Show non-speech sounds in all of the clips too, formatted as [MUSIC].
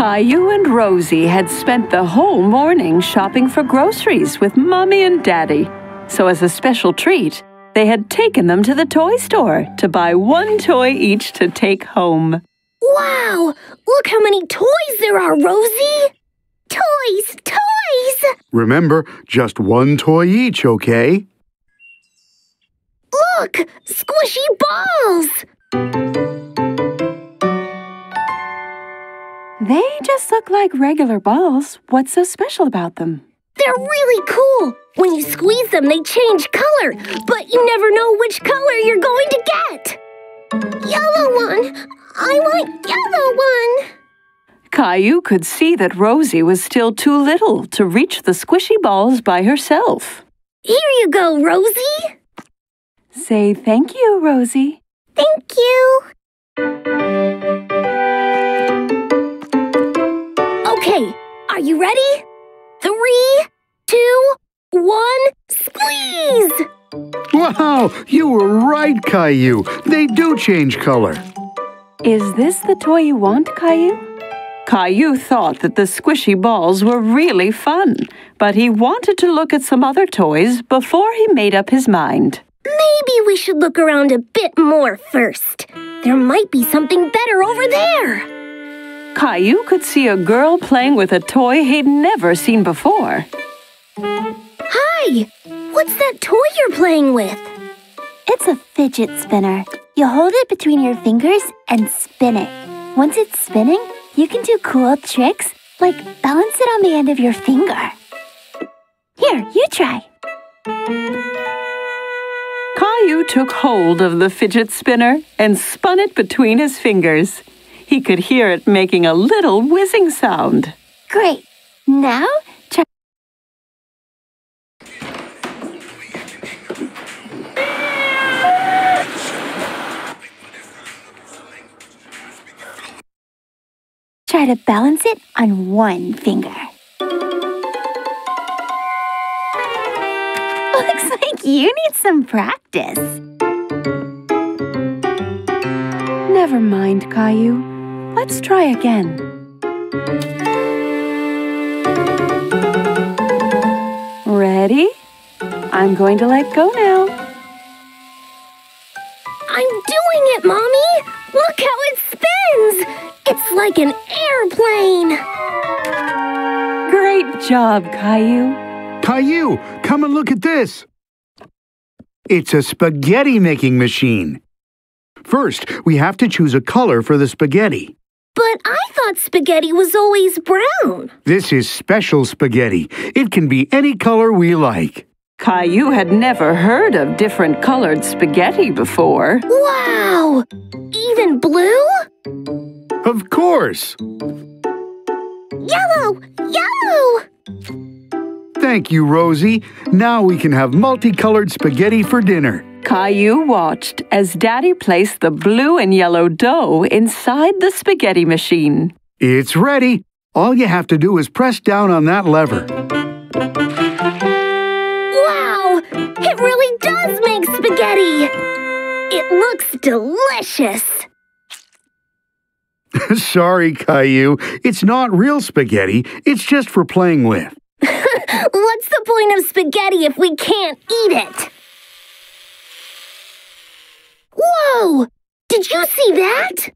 Caillou and Rosie had spent the whole morning shopping for groceries with Mommy and Daddy. So, as a special treat, they had taken them to the toy store to buy one toy each to take home. Wow! Look how many toys there are, Rosie! Toys! Toys! Remember, just one toy each, okay? Look! Squishy balls! They just look like regular balls. What's so special about them? They're really cool! When you squeeze them, they change color, but you never know which color you're going to get! Yellow one! I want yellow one! Caillou could see that Rosie was still too little to reach the squishy balls by herself. Here you go, Rosie! Say thank you, Rosie. Thank you! Are you ready? Three, two, one, squeeze! Wow, you were right, Caillou. They do change color. Is this the toy you want, Caillou? Caillou thought that the squishy balls were really fun, but he wanted to look at some other toys before he made up his mind. Maybe we should look around a bit more first. There might be something better over there. Caillou could see a girl playing with a toy he'd never seen before. Hi! What's that toy you're playing with? It's a fidget spinner. You hold it between your fingers and spin it. Once it's spinning, you can do cool tricks like balance it on the end of your finger. Here, you try. Caillou took hold of the fidget spinner and spun it between his fingers. He could hear it making a little whizzing sound. Great. Now, try. Try to balance it on one finger. [LAUGHS] Looks like you need some practice. Never mind, Caillou. Let's try again. Ready? I'm going to let go now. I'm doing it, Mommy! Look how it spins! It's like an airplane! Great job, Caillou. Caillou, come and look at this. It's a spaghetti making machine. First, we have to choose a color for the spaghetti. But I thought spaghetti was always brown. This is special spaghetti. It can be any color we like. Caillou had never heard of different colored spaghetti before. Wow! Even blue? Of course. Yellow! Yellow! Thank you, Rosie. Now we can have multicolored spaghetti for dinner. Caillou watched as Daddy placed the blue and yellow dough inside the spaghetti machine. It's ready. All you have to do is press down on that lever. Wow! It really does make spaghetti! It looks delicious! [LAUGHS] Sorry, Caillou. It's not real spaghetti. It's just for playing with. [LAUGHS] What's the point of spaghetti if we can't eat it? Whoa! Did you see that?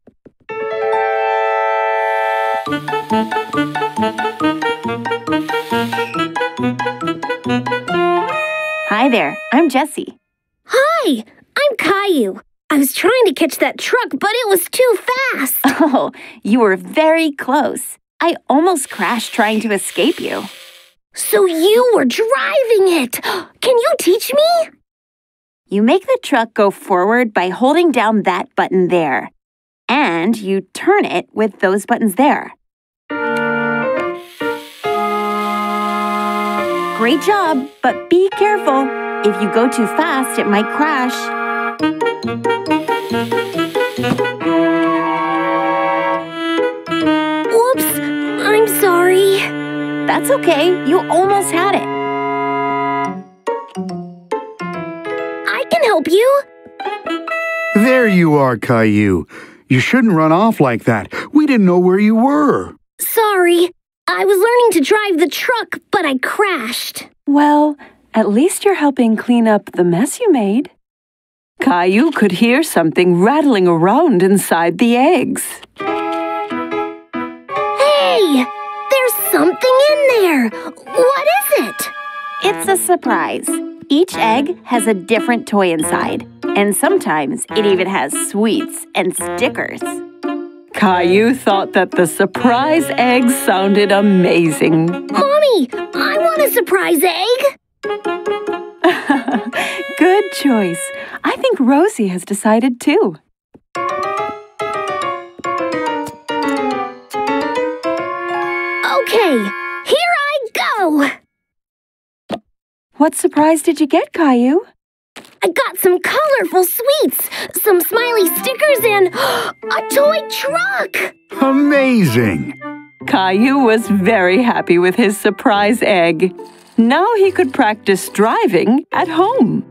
Hi there, I'm Jessie. Hi, I'm Caillou. I was trying to catch that truck, but it was too fast. [LAUGHS] Oh, you were very close. I almost crashed trying to escape you. So you were driving it. [GASPS] Can you teach me? You make the truck go forward by holding down that button there. And you turn it with those buttons there. Great job, but be careful. If you go too fast, it might crash. Whoops, I'm sorry. That's okay. You almost had it. Help you. There you are, Caillou. You shouldn't run off like that. We didn't know where you were. Sorry. I was learning to drive the truck, but I crashed. Well, at least you're helping clean up the mess you made. Caillou could hear something rattling around inside the eggs. Hey! There's something in there! What is it? It's a surprise. Each egg has a different toy inside, and sometimes it even has sweets and stickers. Caillou thought that the surprise egg sounded amazing. Mommy, I want a surprise egg! [LAUGHS] Good choice. I think Rosie has decided too. Okay, here I go! What surprise did you get, Caillou? I got some colorful sweets, some smiley stickers, and a toy truck! Amazing! Caillou was very happy with his surprise egg. Now he could practice driving at home.